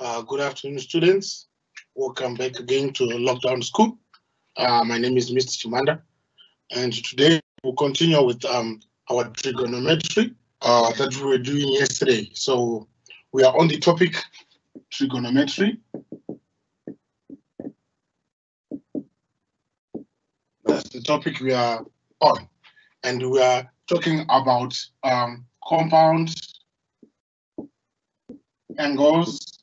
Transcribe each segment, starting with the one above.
Uh, good afternoon, students. Welcome back again to Lockdown School. Uh, my name is Mr. Chimanda, and today we'll continue with um, our trigonometry uh, that we were doing yesterday. So we are on the topic trigonometry. That's the topic we are on, and we are talking about um, compound angles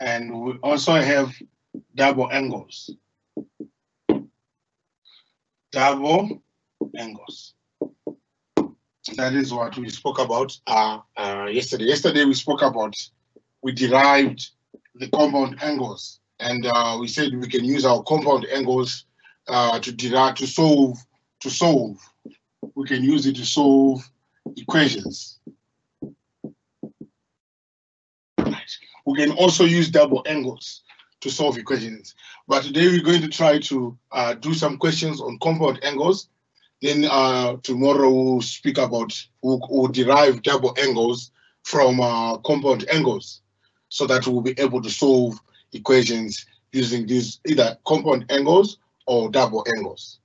and we also have double angles. Double angles. That is what we spoke about uh, uh, yesterday. Yesterday we spoke about, we derived the compound angles and uh, we said we can use our compound angles uh, to derive, to solve, to solve. We can use it to solve equations. We can also use double angles to solve equations. But today we're going to try to uh, do some questions on compound angles. Then uh, tomorrow we'll speak about, we'll, we'll derive double angles from uh, compound angles so that we'll be able to solve equations using these either compound angles or double angles.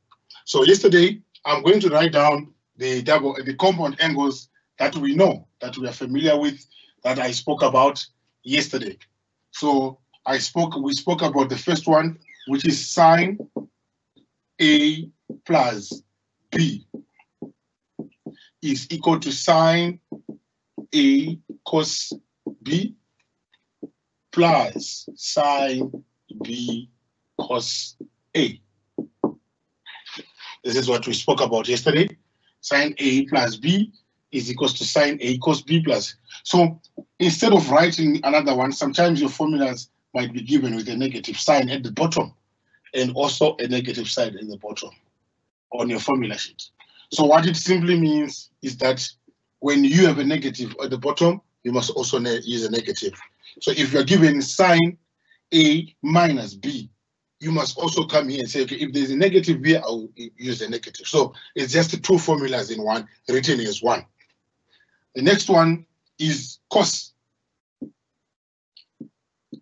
So yesterday, I'm going to write down the double, the compound angles that we know, that we are familiar with, that I spoke about yesterday. So I spoke, we spoke about the first one, which is sine A plus B is equal to sine A cos B plus sine B cos A. This is what we spoke about yesterday. Sine A plus B is equals to sine A equals B plus. So instead of writing another one, sometimes your formulas might be given with a negative sign at the bottom and also a negative sign at the bottom on your formula sheet. So what it simply means is that when you have a negative at the bottom, you must also use a negative. So if you're given sine A minus B, you must also come here and say, okay, if there's a negative here, I'll use a negative. So it's just two formulas in one, written as one. The next one is cos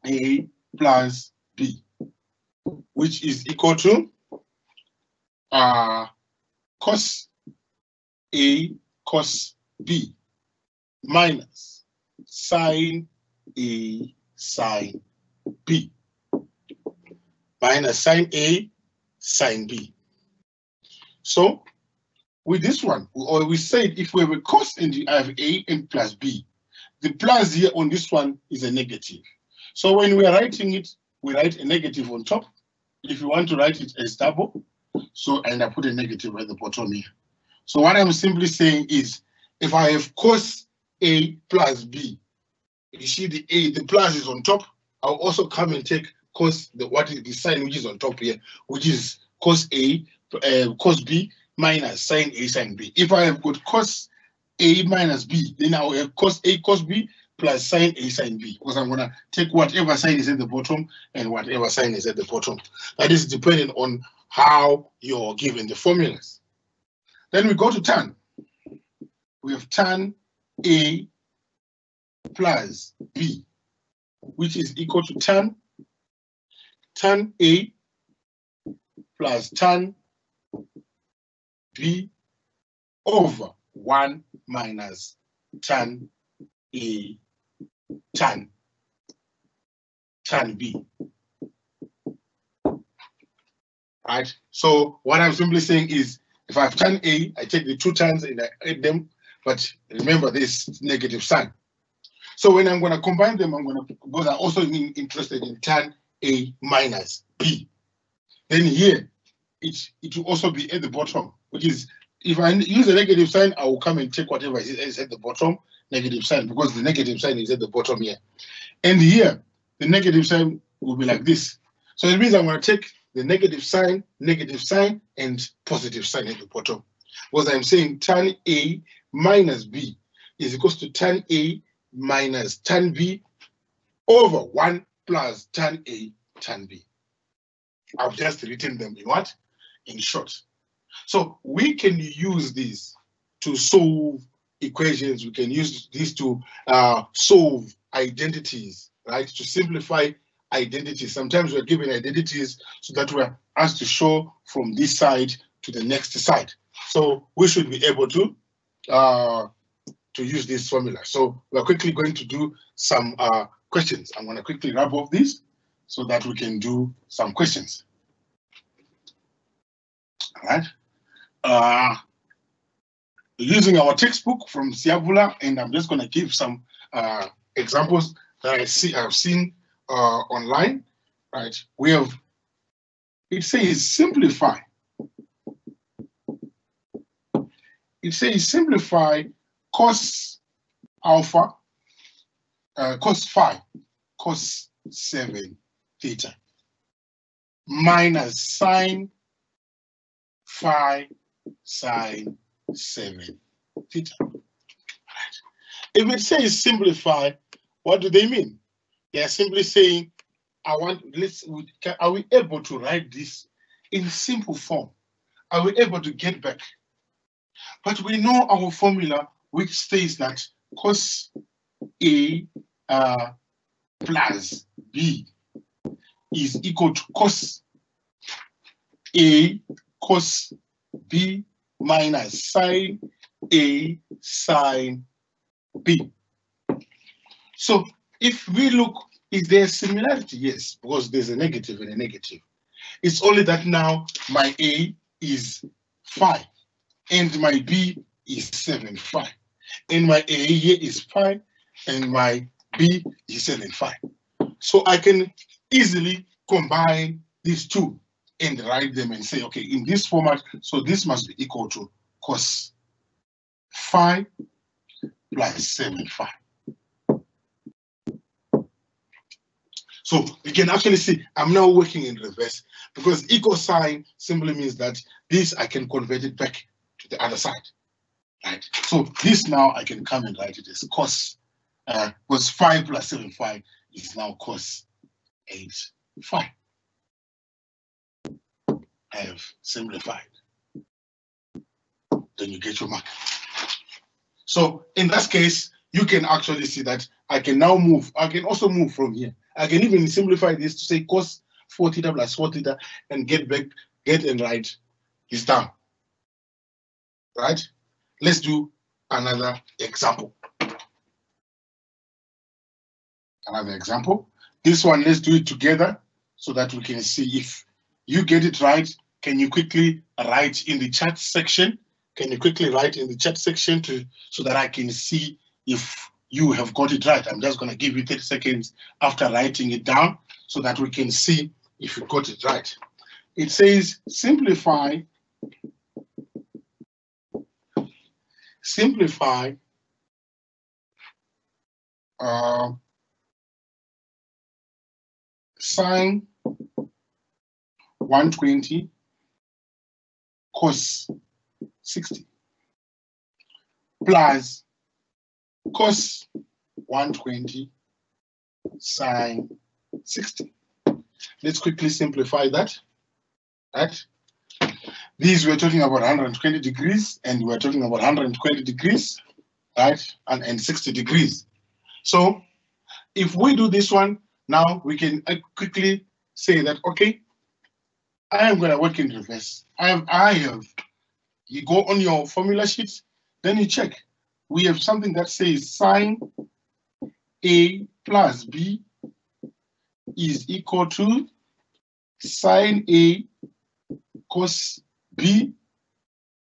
A plus B, which is equal to uh, cos A cos B minus sine A sine B minus sine A sine B. So with this one, or we said if we have a cos and you have A and plus B, the plus here on this one is a negative. So when we are writing it, we write a negative on top. If you want to write it as double, so and I put a negative at the bottom here. So what I'm simply saying is, if I have cos A plus B, you see the A, the plus is on top. I'll also come and take cos the what is the sign which is on top here, which is cos A, uh, cos B minus sine A sine B. If I have got cos A minus B, then I will have cos A cos B plus sine A sine B because I'm going to take whatever sign is at the bottom and whatever sign is at the bottom. That is depending on how you're given the formulas. Then we go to tan. We have tan A plus B, which is equal to tan tan A plus tan B over 1 minus tan A tan tan B. Right? So what I'm simply saying is if I have tan A, I take the two tans and I add them, but remember this negative sign. So when I'm going to combine them, I'm going to, because I'm also interested in tan A minus B. Then here, it, it will also be at the bottom, which is, if I use a negative sign, I will come and take whatever is at the bottom, negative sign, because the negative sign is at the bottom here. And here, the negative sign will be like this. So it means I'm going to take the negative sign, negative sign, and positive sign at the bottom. Because I'm saying tan A minus B is equals to tan A minus tan B over 1 plus tan A tan B. I've just written them in what? In short. So we can use this to solve equations. We can use this to uh, solve identities, right? To simplify identities. Sometimes we're given identities so that we're asked to show from this side to the next side. So we should be able to uh, to use this formula. So we're quickly going to do some uh, questions. I'm going to quickly wrap up this so that we can do some questions. All right. Uh, using our textbook from Siyavula, and I'm just going to give some uh, examples that I see I've seen uh, online. Right. We have it says simplify. It says simplify cos alpha, uh, cos phi, cos 7 theta, minus sine phi sine 7 theta. If it says simplify, what do they mean? They are simply saying, I want, let's, are we able to write this in simple form? Are we able to get back? But we know our formula which states that cos A uh, plus B is equal to cos A cos B minus sine A sine B. So if we look, is there a similarity? Yes, because there's a negative and a negative. It's only that now my A is 5 and my B is 7, 5 and my A here is 5 and my B is 7, 5. So I can easily combine these two and write them and say, okay, in this format, so this must be equal to cos 5 plus 7, 5. So you can actually see I'm now working in reverse because equal sign simply means that this I can convert it back to the other side right? So this now I can come and write it as cos, uh, was 5 plus 7, 5 is now cos 8, 5. Have simplified. Then you get your mark. So in that case, you can actually see that I can now move. I can also move from here. I can even simplify this to say cos 4 theta plus 4 theta and get back, get and write is done. Right? Let's do another example. Another example. This one, let's do it together so that we can see if you get it right. Can you quickly write in the chat section? Can you quickly write in the chat section to so that I can see if you have got it right? I'm just going to give you 30 seconds after writing it down so that we can see if you got it right. It says simplify simplify uh, 120 cos 60 plus cos 120 sine 60. Let's quickly simplify that. Right? These we're talking about 120 degrees and we're talking about 120 degrees, right? And, and 60 degrees. So if we do this one, now we can uh, quickly say that, okay, I am going to work in reverse. I have, I have, you go on your formula sheet, then you check. We have something that says sine A plus B is equal to sine A cos b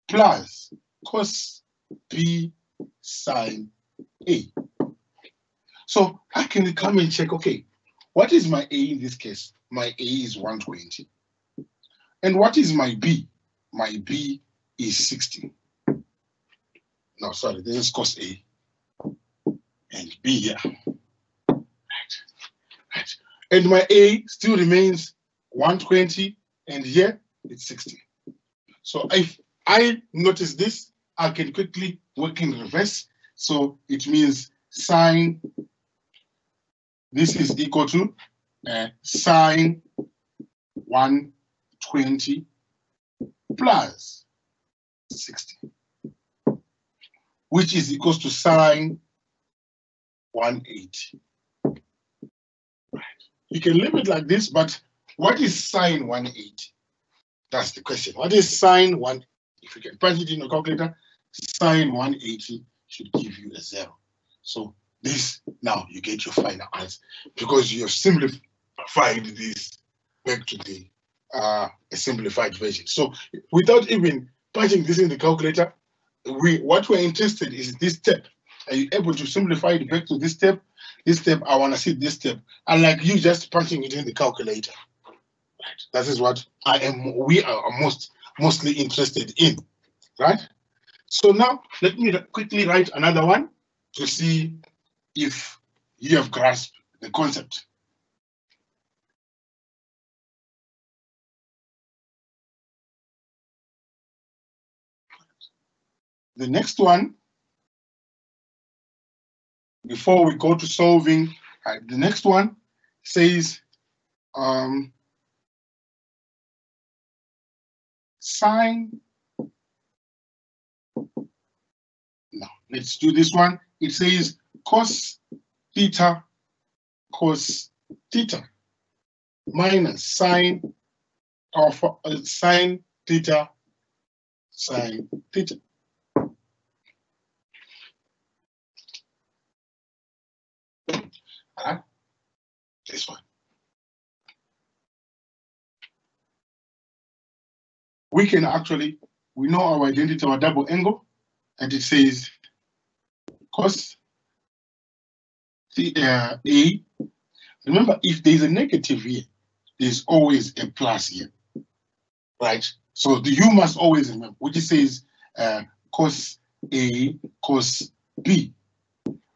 plus cos b sine a. So I can come and check, okay, what is my A in this case? My A is 120. And what is my B? My B is 60. No, sorry, this is cos A. And B here. Right. Right. And my A still remains 120, and here it's 60. So if I notice this, I can quickly work in reverse. So it means sine, this is equal to uh, sine 120 plus 60, which is equals to sine 180. you can leave it like this, but what is sine 180? That's the question. What is sine 1? If you can punch it in a calculator, sine 180 should give you a zero. So this, now you get your final answer because you have simplified this back to the uh, a simplified version. So without even punching this in the calculator, we what we're interested is this step. Are you able to simplify it back to this step? This step, I want to see this step. Unlike you just punching it in the calculator. Right. That is what I am we are most mostly interested in. Right? So now let me quickly write another one to see if you have grasped the concept. The next one, before we go to solving, uh, the next one says um, sine. No, let's do this one. It says cos theta cos theta minus sine of uh, sine theta sine theta. This one. We can actually, we know our identity, our double angle, and it says cos the, uh, A. Remember, if there's a negative here, there's always a plus here, right? So the U must always remember, which says uh, cos A cos B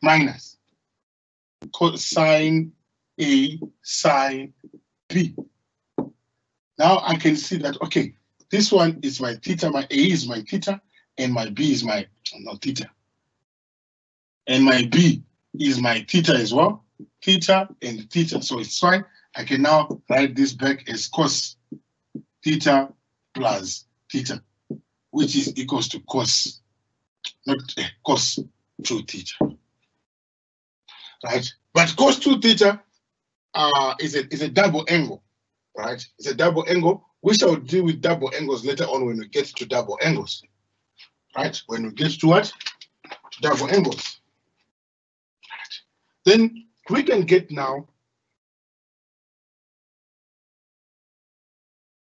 minus sine A sine B. Now I can see that, okay, this one is my theta, my A is my theta, and my B is my, not theta. And my B is my theta as well, theta and theta. So it's fine. I can now write this back as cos theta plus theta, which is equals to cos, not uh, cos 2 theta right? But cos 2 theta uh, is, a, is a double angle, right? It's a double angle. We shall deal with double angles later on when we get to double angles, right? When we get to what? To double angles. Right. Then we can get now,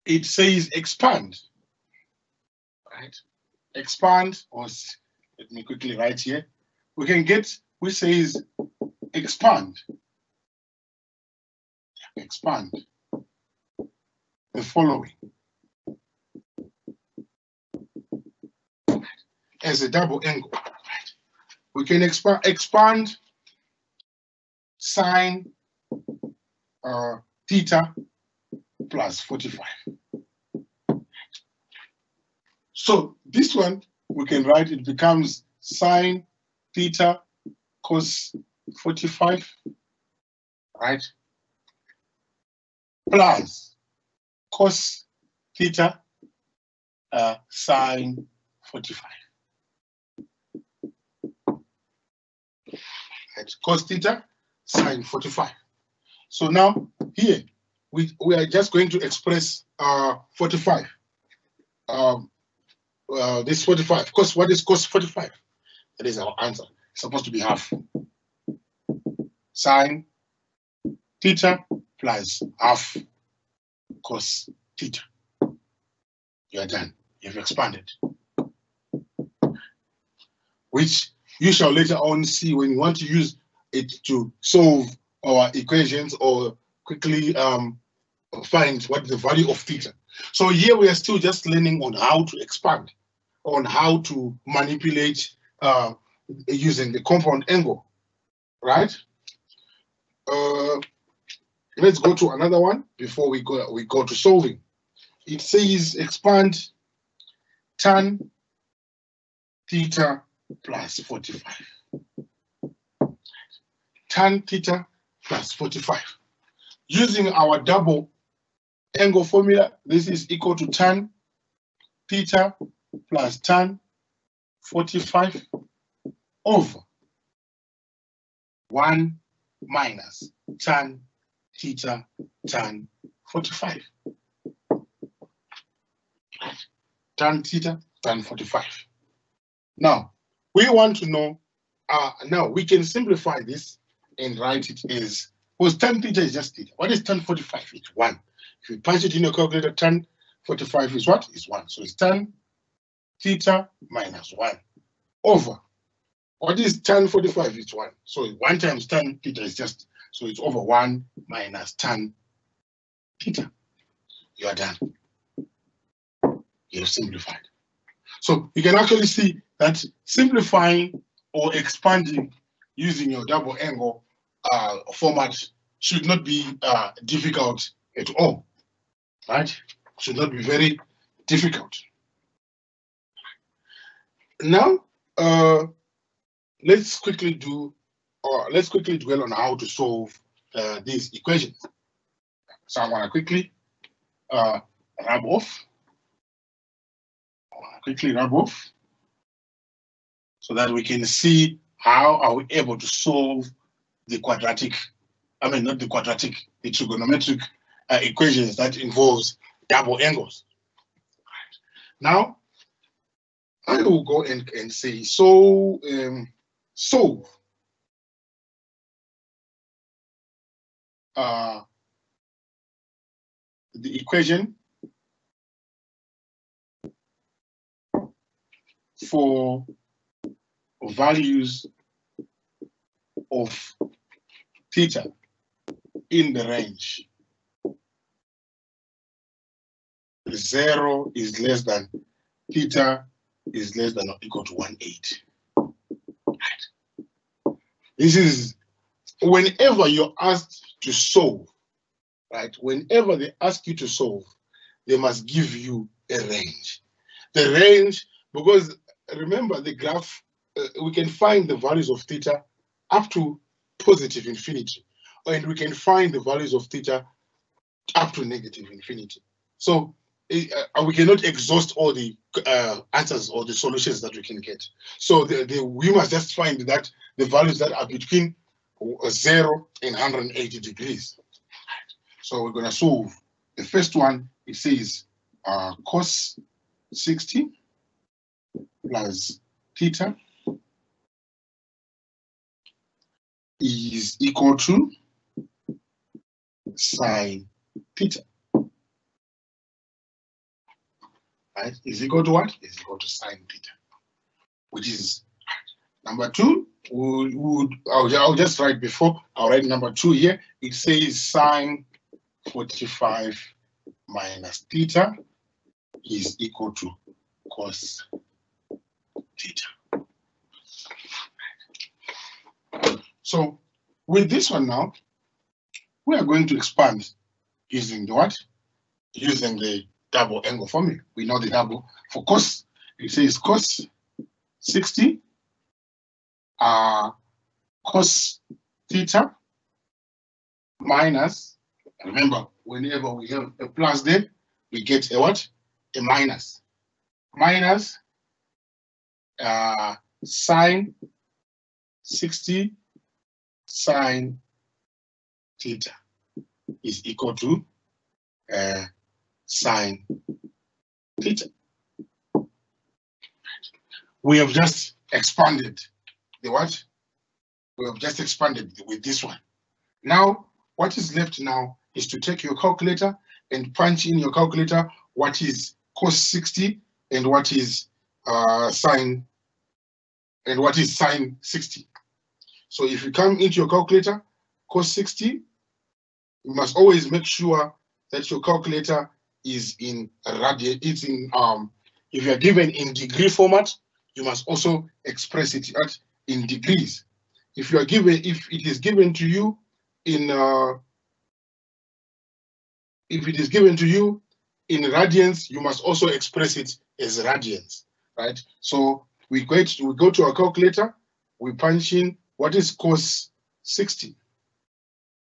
it says expand, right? Expand, or let me quickly write here. We can get, which says expand. Expand. The following. As a double angle. We can expand expand sine uh, theta plus 45. So this one we can write it becomes sine theta cos 45, right? Plus cos theta uh, sine 45. Right? Cos theta sine 45. So now here we, we are just going to express uh, 45. Um, uh, this 45. Cos what is cos 45? That is our answer. It's supposed to be half sine theta plus half cos theta. You are done. You've expanded. Which you shall later on see when you want to use it to solve our equations or quickly um, find what the value of theta. So here we are still just learning on how to expand, on how to manipulate uh, using the compound angle, right? Uh, let's go to another one before we go we go to solving. It says expand tan theta plus 45. Tan theta plus 45. Using our double angle formula, this is equal to tan theta plus tan 45 over 1 minus tan theta tan 45. Tan theta tan 45. Now, we want to know, uh, now we can simplify this and write it as, because tan theta is just theta. What is tan 45? It's 1. If you punch it in your calculator, tan 45 is what? Is 1. So it's tan theta minus 1 over. What is tan 45? It's 1. So 1 times tan theta is just, so it's over 1 minus tan theta. You are done. You've simplified. So you can actually see that simplifying or expanding using your double angle uh, format should not be uh, difficult at all, right? Should not be very difficult. Now, uh, let's quickly do, or let's quickly dwell on how to solve uh, these equations. So I want to quickly uh, rub off, quickly rub off, so that we can see how are we able to solve the quadratic, I mean, not the quadratic, the trigonometric uh, equations that involves double angles. Now, I will go and, and say, so um, solve uh, the equation for values of theta in the range zero is less than theta is less than or equal to 1 8. Right. This is whenever you're asked to solve, right? Whenever they ask you to solve, they must give you a range. The range, because remember the graph, uh, we can find the values of theta up to positive infinity, and we can find the values of theta up to negative infinity. So uh, we cannot exhaust all the uh, answers or the solutions that we can get. So the, the, we must just find that the values that are between 0 and 180 degrees. So we're going to solve. The first one, it says uh, cos 60 plus theta is equal to sine theta. right, is equal to what? Is equal to sine theta, which is number two. We would I'll, I'll just write before I'll write number two here. It says sine 45 minus theta is equal to cos theta. So with this one now, we are going to expand using the what? Using the double angle formula. We know the double for cos. It says cos 60 uh, cos theta minus, remember, whenever we have a plus there, we get a what? A minus. Minus uh, sine 60 sine theta is equal to uh, sine theta. We have just expanded the what? We have just expanded with this one. Now, what is left now is to take your calculator and punch in your calculator what is cos 60 and what is uh, sine and what is sine 60. So if you come into your calculator, cos 60, you must always make sure that your calculator is in radian, it's in, um, if you're given in degree format, you must also express it at in degrees. If you are given, if it is given to you in, uh, if it is given to you in radians, you must also express it as radians, right? So we go to, we go to our calculator, we punch in what is cos 60.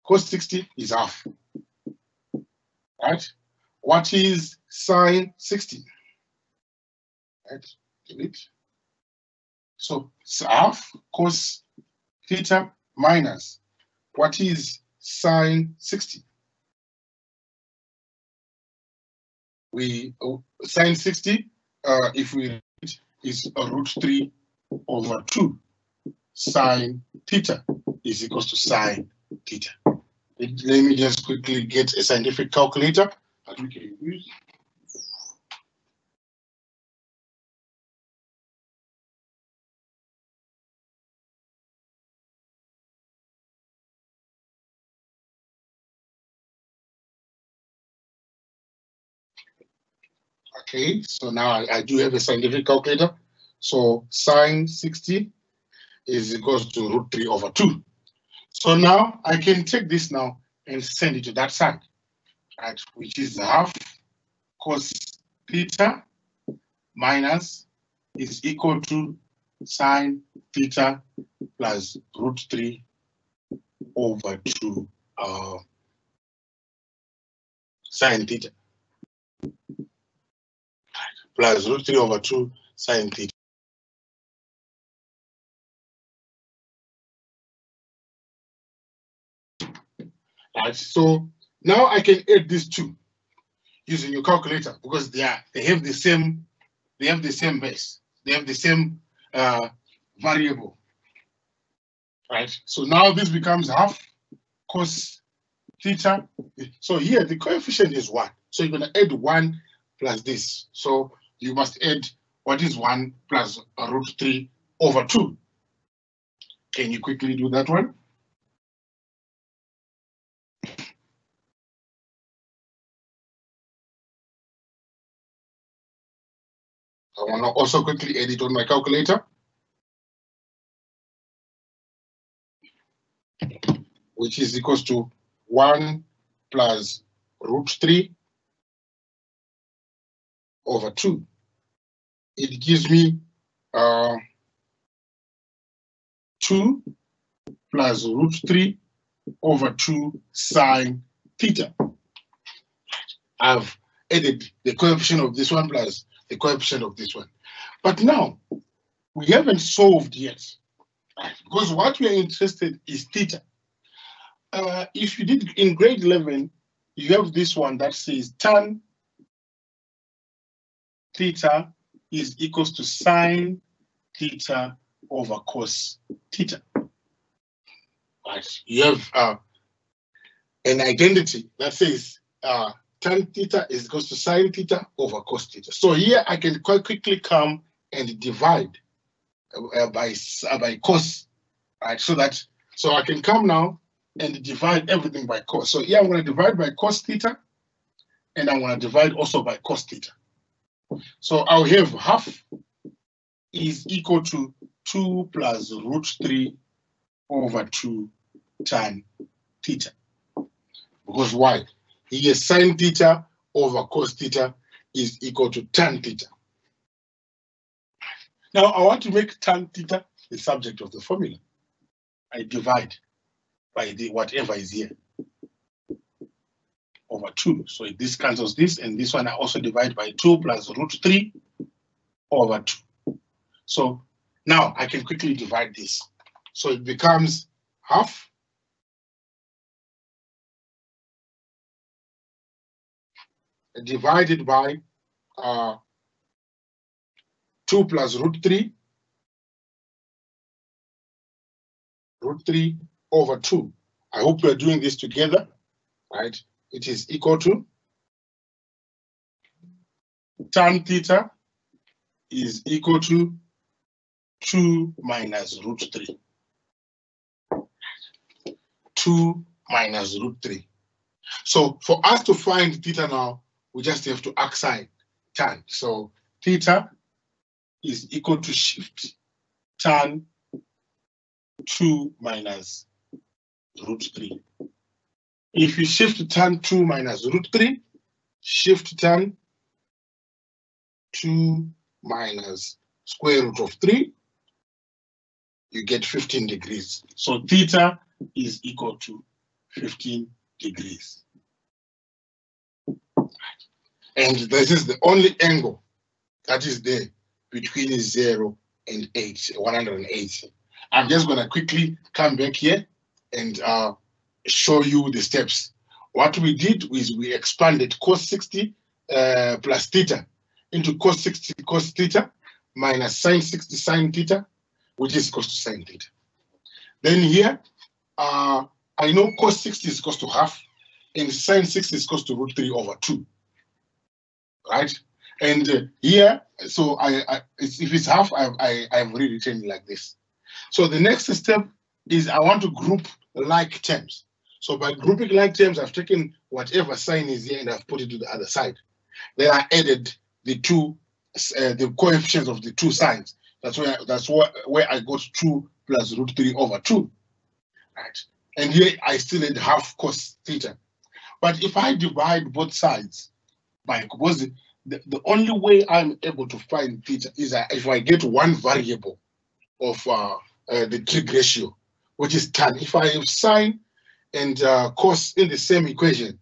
Cos 60 is half, right? What is sine 60? Right, delete. So half cos theta minus what is sine 60. We oh, sine 60, uh, if we read, is a root 3 over 2 sine theta is equals to sine theta. Let, let me just quickly get a scientific calculator that we can use. Okay, so now I, I do have a scientific calculator. So sine 60 is equals to root 3 over 2. So now I can take this now and send it to that side, right? Which is half cos theta minus is equal to sine theta plus root 3 over 2 uh, sine theta plus root 3 over 2 sine theta. Right, so now I can add these two using your calculator because they are they have the same they have the same base. They have the same uh, variable. Right so now this becomes half cos theta. So here the coefficient is one. So you're going to add one plus this. So you must add what is 1 plus root 3 over 2. Can you quickly do that one? I want to also quickly edit on my calculator. Which is equals to 1 plus root 3 over 2 it gives me uh, 2 plus root 3 over 2 sine theta. I've added the coefficient of this one plus the coefficient of this one. But now, we haven't solved yet, because what we are interested is theta. Uh, if you did in grade 11, you have this one that says tan theta is equals to sine theta over cos theta. Right. You have uh, an identity that says uh, tan theta is equals to sine theta over cos theta. So here I can quite quickly come and divide uh, by uh, by cos, right? So that so I can come now and divide everything by cos. So here I'm going to divide by cos theta, and I'm going to divide also by cos theta. So I'll have half is equal to 2 plus root 3 over 2 tan theta. Because why? Here sine theta over cos theta is equal to tan theta. Now I want to make tan theta the subject of the formula. I divide by the whatever is here over 2. So this cancels this, and this one I also divide by 2 plus root 3 over 2. So now I can quickly divide this. So it becomes half divided by uh, 2 plus root 3 root 3 over 2. I hope we're doing this together, right? It is equal to tan theta is equal to 2 minus root 3. 2 minus root 3. So for us to find theta now, we just have to assign tan. So theta is equal to shift tan 2 minus root 3. If you shift tan 2 minus root 3, shift tan 2 minus square root of 3, you get 15 degrees. So theta is equal to 15 degrees. And this is the only angle that is there between 0 and 8, 180. I'm just going to quickly come back here and uh, show you the steps. What we did is we expanded cos 60 uh, plus theta into cos 60 cos theta minus sine 60 sine theta, which is equal to sine theta. Then here, uh, I know cos 60 is equal to half and sine 60 is equal to root 3 over 2. Right? And uh, here, so I, I if it's half, I, I, I've rewritten it like this. So the next step is I want to group like terms. So by grouping like terms, I've taken whatever sign is here and I've put it to the other side. Then I added the two, uh, the coefficients of the two signs. That's where that's where, where I got 2 plus root 3 over 2. Right. And here I still had half cos theta. But if I divide both sides by because the, the only way I'm able to find theta is if I get one variable of uh, uh, the trig ratio, which is tan. If I have sine and uh, cos in the same equation,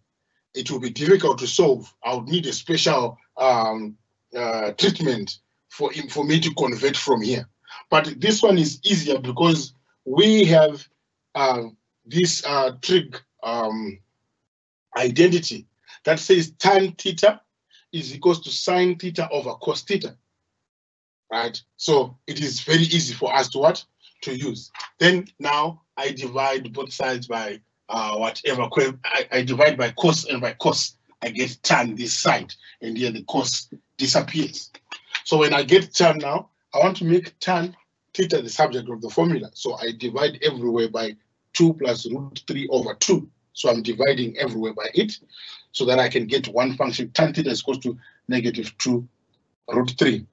it will be difficult to solve. I would need a special um, uh, treatment for, for me to convert from here. But this one is easier because we have uh, this uh, trig um, identity that says tan theta is equals to sine theta over cos theta. Right? So it is very easy for us to what? To use. Then now I divide both sides by uh, whatever. I, I divide by cos and by cos. I get tan this side and here the cos disappears. So when I get tan now, I want to make tan theta the subject of the formula. So I divide everywhere by 2 plus root 3 over 2. So I'm dividing everywhere by it so that I can get one function tan theta is equal to negative 2 root 3.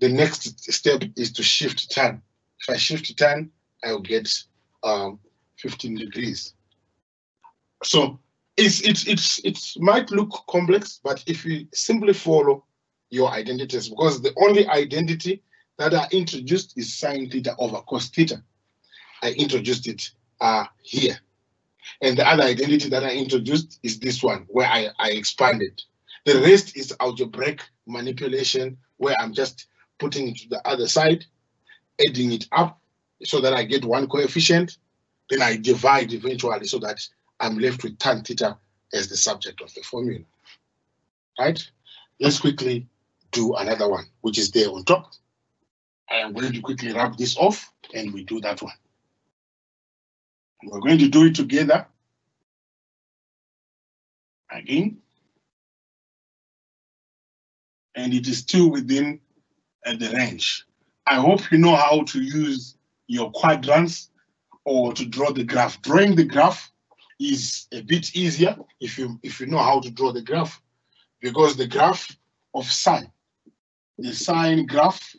The next step is to shift tan. If I shift tan, I'll get um, 15 degrees. So it's, it's, it's, it might look complex, but if you simply follow your identities, because the only identity that I introduced is sine theta over cos theta. I introduced it uh, here. And the other identity that I introduced is this one, where I, I expanded. The rest is algebraic manipulation, where I'm just putting it to the other side, adding it up so that I get one coefficient. Then I divide eventually so that I'm left with tan theta as the subject of the formula. Right? Let's quickly do another one, which is there on top. I am going to quickly wrap this off and we do that one. We're going to do it together. Again. And it is still within uh, the range. I hope you know how to use your quadrants or to draw the graph. Drawing the graph is a bit easier if you if you know how to draw the graph because the graph of sine, the sine graph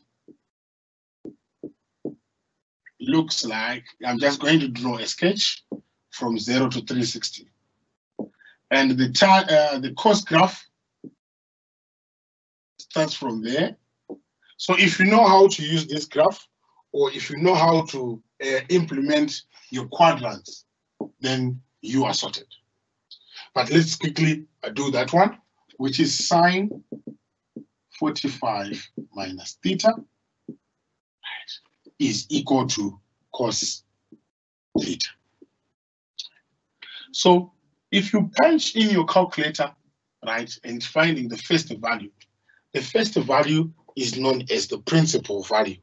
looks like, I'm just going to draw a sketch from 0 to 360. And the, uh, the cos graph starts from there. So if you know how to use this graph, or if you know how to uh, implement your quadrants, then you are sorted. But let's quickly uh, do that one, which is sine 45 minus theta is equal to cos theta. So if you punch in your calculator, right, and finding the first value, the first value is known as the principal value.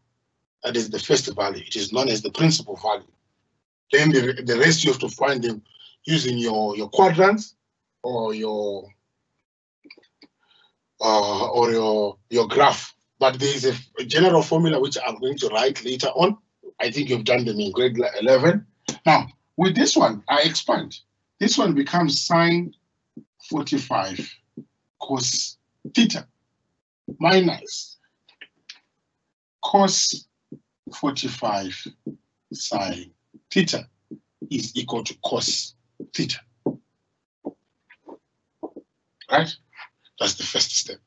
That is the first value. It is known as the principal value. Then the, the rest you have to find them using your, your quadrants or your uh, or your your graph but there is a, a general formula which I'm going to write later on. I think you've done them in grade 11. Now, with this one, I expand. This one becomes sine 45 cos theta minus cos 45 sine theta is equal to cos theta. Right? That's the first step.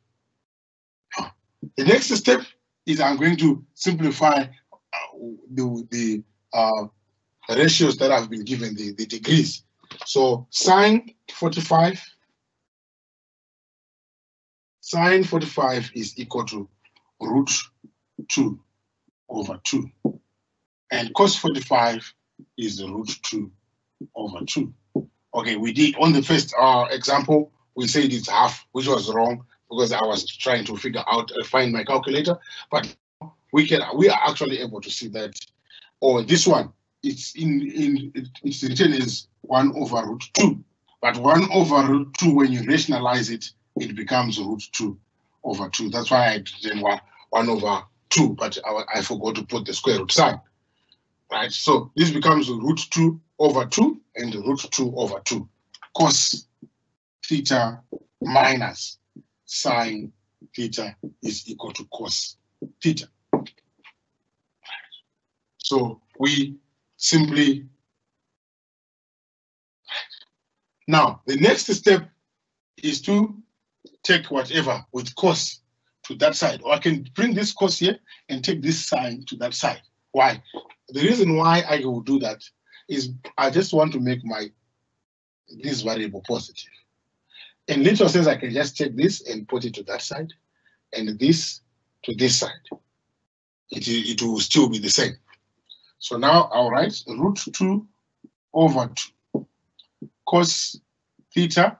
The next step is I'm going to simplify uh, the, the uh, ratios that I've been given, the, the degrees. So sine 45, sine 45 is equal to root 2 over 2. And cos 45 is root 2 over 2. Okay, we did on the first uh, example, we said it's half, which was wrong because I was trying to figure out, uh, find my calculator. But we can, we are actually able to see that, or this one, it's in, in it's written as one over root two. But one over root two, when you rationalize it, it becomes root two over two. That's why I did one, one over two, but I, I forgot to put the square root sign. Right, so this becomes root two over two and root two over two. Cos theta minus sine theta is equal to cos theta. So we simply now the next step is to take whatever with cos to that side or I can bring this cos here and take this sine to that side. Why? The reason why I will do that is I just want to make my this variable positive. And little says I can just take this and put it to that side and this to this side. It, it will still be the same. So now I'll write root 2 over 2 cos theta.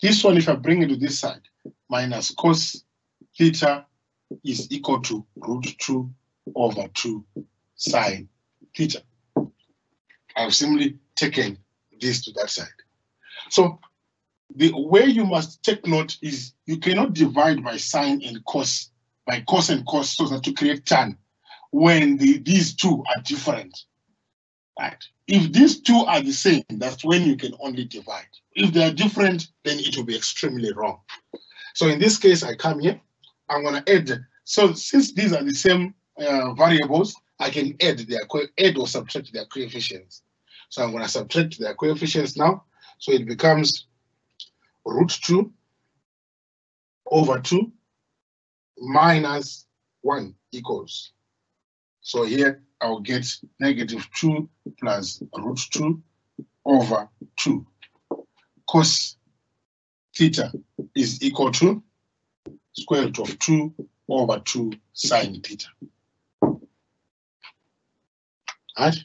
This one, if I bring it to this side, minus cos theta is equal to root 2 over 2 sine theta. I've simply taken this to that side. So the way you must take note is you cannot divide by sine and cos, by cos and cos so that to create tan when the, these two are different. Right? If these two are the same, that's when you can only divide. If they are different, then it will be extremely wrong. So in this case, I come here, I'm going to add. So since these are the same uh, variables, I can add their add or subtract their coefficients. So I'm going to subtract their coefficients now. So it becomes root 2 over 2 minus 1 equals. So here I'll get negative 2 plus root 2 over 2. Cos theta is equal to square root of 2 over 2 sine theta. Right?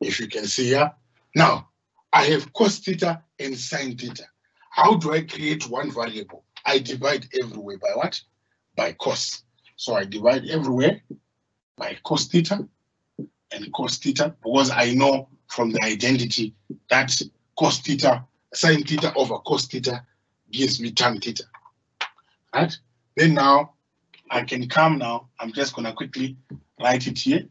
If you can see here. Now, I have cos theta and sine theta. How do I create one variable? I divide everywhere by what? By cos. So I divide everywhere by cos theta and cos theta because I know from the identity that cos theta, sine theta over cos theta gives me tan theta. Right? Then now I can come now. I'm just gonna quickly write it here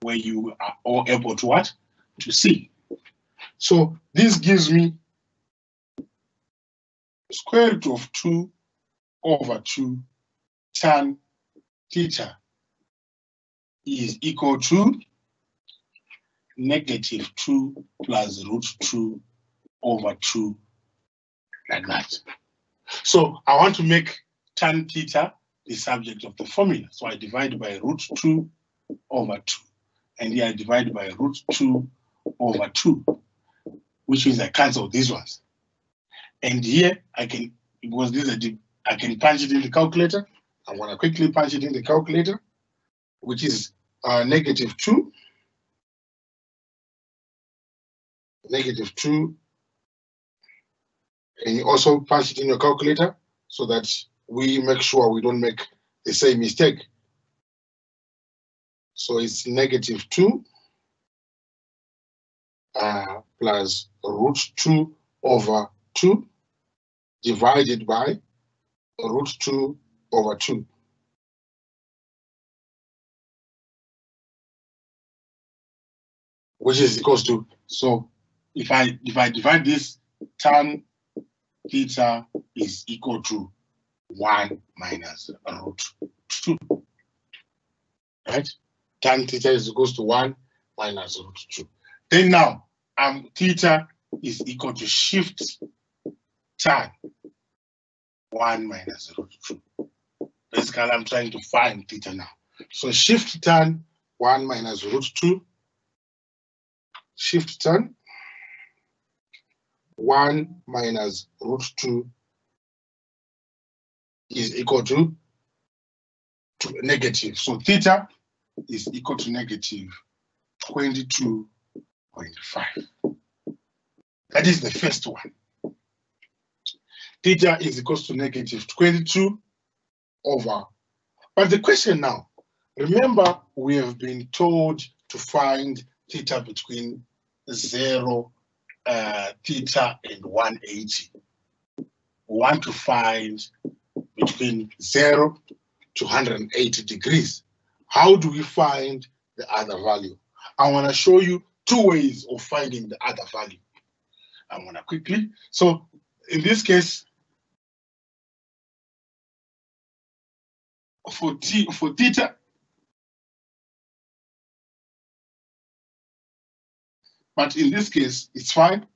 where you are all able to what? To see. So this gives me square root of 2 over 2 tan theta is equal to negative 2 plus root 2 over 2 like that. So I want to make tan theta the subject of the formula. So I divide by root 2 over 2. And here I divide by root 2 over 2, which means I cancel these ones. And here I can, because this is I can punch it in the calculator. I'm gonna quickly punch it in the calculator, which is uh, negative two, negative two. And you also punch it in your calculator so that we make sure we don't make the same mistake. So it's negative two uh, plus root two over two divided by root 2 over 2. Which is equals to, so if I if I divide this, tan theta is equal to 1 minus root 2. Right? Tan theta is equals to 1 minus root 2. Then now, um, theta is equal to shift tan 1 minus root 2. Basically, I'm trying to find theta now. So shift tan 1 minus root 2. Shift tan 1 minus root 2 is equal to, to negative. So theta is equal to negative 22.5. That is the first one. theta is equals to negative 22 over. But the question now, remember we have been told to find theta between 0, uh, theta and 180. We want to find between 0 to 180 degrees. How do we find the other value? I want to show you two ways of finding the other value. I want to quickly. So in this case, for t for theta, but in this case it's fine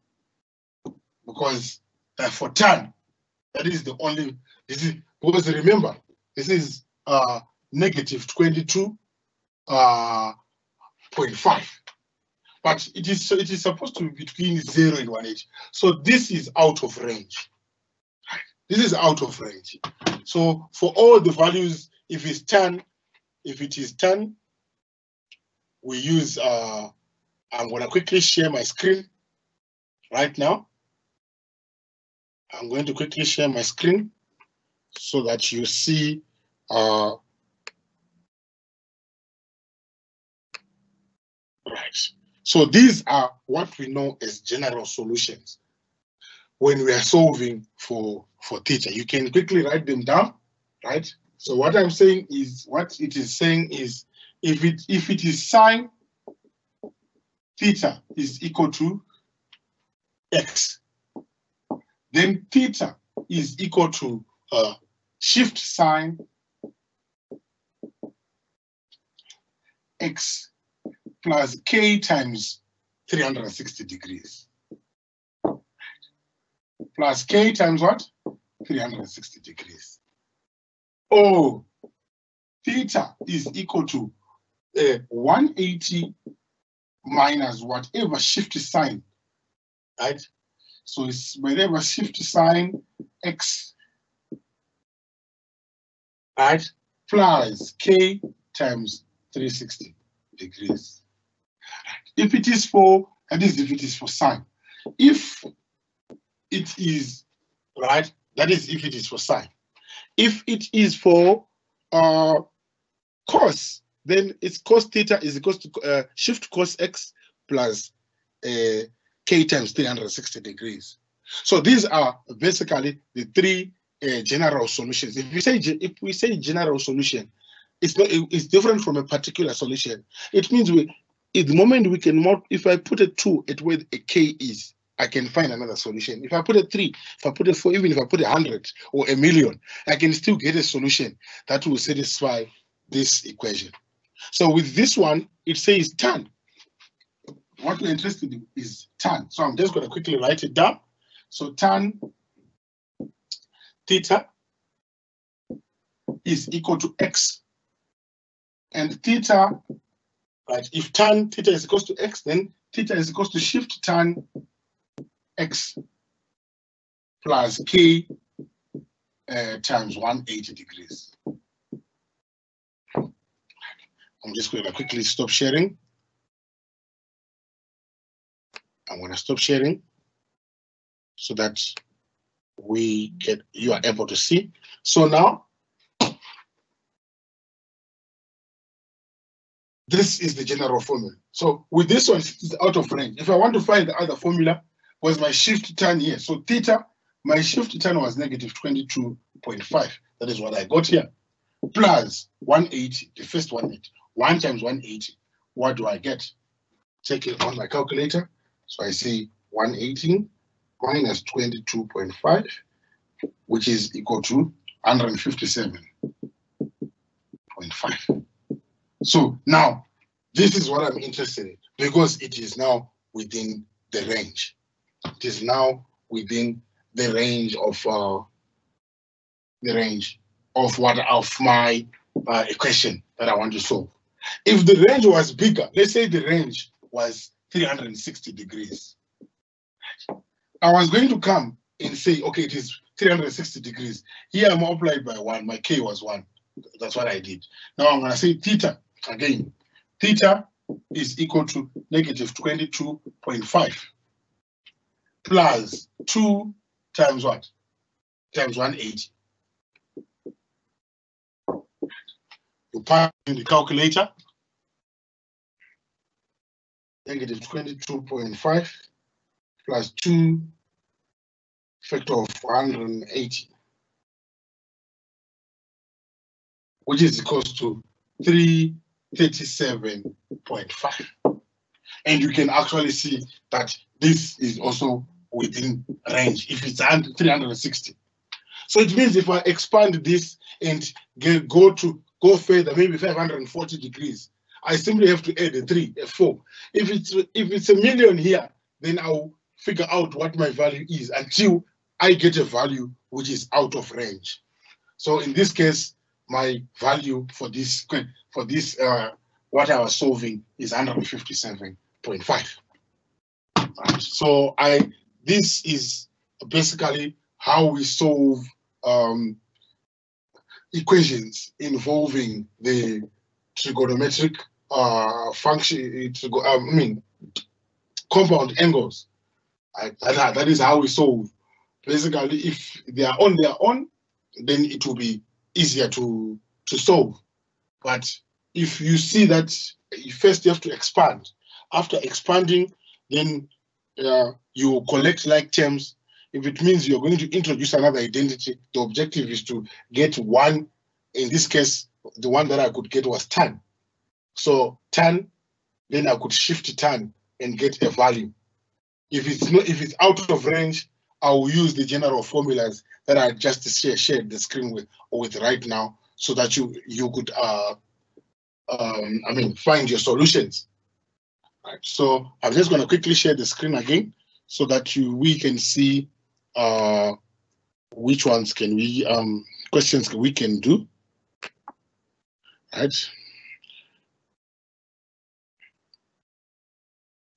because uh, for tan, that is the only. This is because remember this is uh, negative 22 uh, 0.5 but it is it is supposed to be between 0 and 180 so this is out of range. This is out of range. So for all the values if it's tan if it is tan we use uh i'm going to quickly share my screen right now. I'm going to quickly share my screen so that you see uh right so these are what we know as general solutions when we are solving for, for theta. You can quickly write them down, right? So what I'm saying is, what it is saying is, if it if it is sine theta is equal to x, then theta is equal to uh, shift sine x plus k times 360 degrees. Plus k times what? 360 degrees. Oh, theta is equal to uh, 180 minus whatever shift sine, right? So it's whatever shift sine x, right? Plus k times 360 degrees. If it is for, that is if it is for sine. If it is, right, that is if it is for sine. If it is for uh, cos, then it's cos theta is equal to uh, shift cos x plus uh, k times 360 degrees. So these are basically the three uh, general solutions. If we say if we say general solution, it's it's different from a particular solution. It means we the moment we can if I put a two at where a k is, I can find another solution. If I put a three, if I put a four, even if I put a hundred or a million, I can still get a solution that will satisfy this equation. So with this one, it says tan. What we're interested in is tan. So I'm just going to quickly write it down. So tan theta is equal to x. And theta right? If tan theta is equal to x, then theta is equal to shift tan x plus k uh, times 180 degrees. I'm just going to quickly stop sharing. I'm going to stop sharing so that we get you are able to see. So now This is the general formula. So with this one, it's out of range. If I want to find the other formula, was my shift tan here. So theta, my shift tan was negative 22.5. That is what I got here. Plus 180, the first 180. 1 times 180. What do I get? Take it on my calculator. So I see 180 minus 22.5, which is equal to 157.5. So now, this is what I'm interested in because it is now within the range. It is now within the range of uh, the range of what of my uh, equation that I want to solve. If the range was bigger, let's say the range was 360 degrees, I was going to come and say, okay, it is 360 degrees. Here I multiplied by one, my k was one. That's what I did. Now I'm going to say theta Again, theta is equal to negative 22.5 plus 2 times what? times 180. You put in the calculator, negative 22.5 plus 2 factor of 180, which is equals to 337.5. And you can actually see that this is also within range if it's 360. So it means if I expand this and get, go to go further, maybe 540 degrees, I simply have to add a three, a four. If it's if it's a million here, then I'll figure out what my value is until I get a value which is out of range. So in this case, my value for this for this uh, what I was solving is 157.5. Right. So I this is basically how we solve um, equations involving the trigonometric uh, function, um, I mean, compound angles. I, that, that is how we solve. Basically, if they are on their own, then it will be easier to, to solve. But if you see that you first you have to expand. After expanding, then uh, you collect like terms if it means you're going to introduce another identity, the objective is to get one. In this case, the one that I could get was tan. So tan, then I could shift tan and get a value. If it's not, if it's out of range, I will use the general formulas that I just share, shared the screen with with right now, so that you you could uh, um, I mean find your solutions. Right. So I'm just going to quickly share the screen again so that you we can see uh, which ones can we um, questions we can do, right?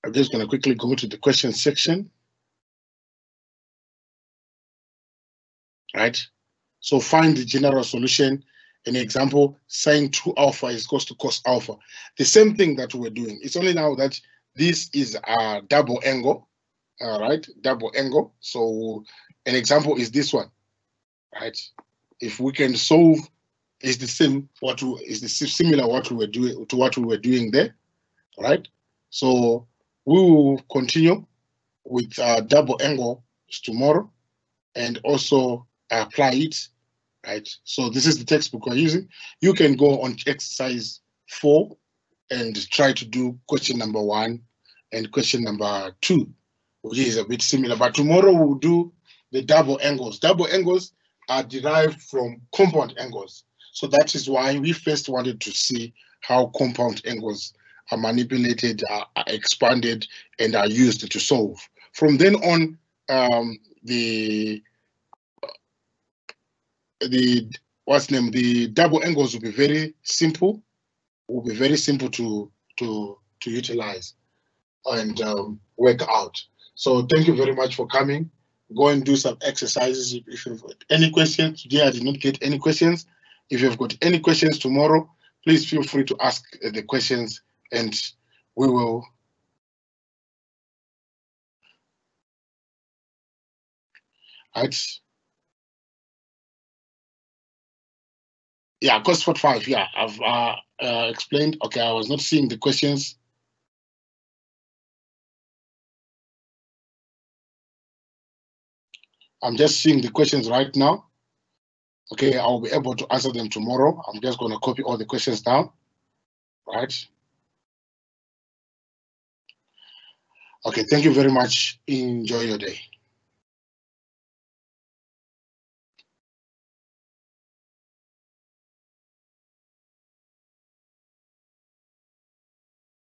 I'm just going to quickly go to the question section. Right? So find the general solution. An example, sine 2 alpha is equals to cos alpha. The same thing that we're doing. It's only now that this is a double angle all right, double angle. So an example is this one, right? If we can solve, is the same what we, is the similar what we were doing to what we were doing there, right? So we will continue with uh, double angle tomorrow and also apply it, right? So this is the textbook we're using. You can go on exercise four and try to do question number one and question number two which is a bit similar. But tomorrow we'll do the double angles. Double angles are derived from compound angles. So that is why we first wanted to see how compound angles are manipulated, are, are expanded, and are used to solve. From then on, um, the the what's name the double angles will be very simple, will be very simple to to to utilize and um, work out. So thank you very much for coming. Go and do some exercises. If you've got any questions, today I did not get any questions. If you've got any questions tomorrow, please feel free to ask the questions and we will right yeah for five yeah i've uh, uh, explained okay i was not seeing the questions I'm just seeing the questions right now. Okay, I'll be able to answer them tomorrow. I'm just going to copy all the questions down. Right. Okay, thank you very much. Enjoy your day.